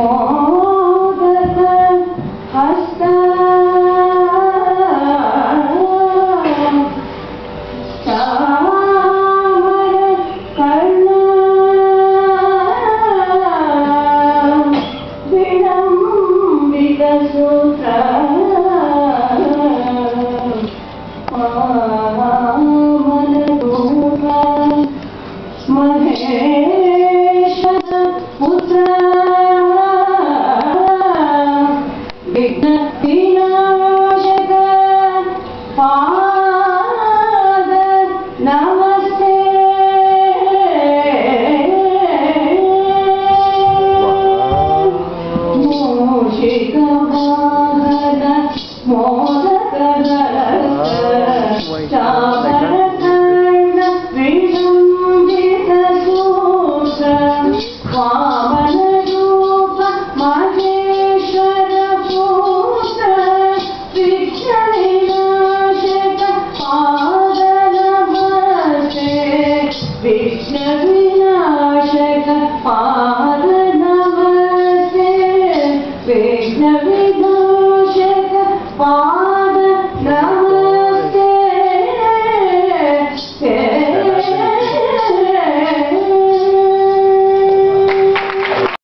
Oh as. Krishna विनाश पार पा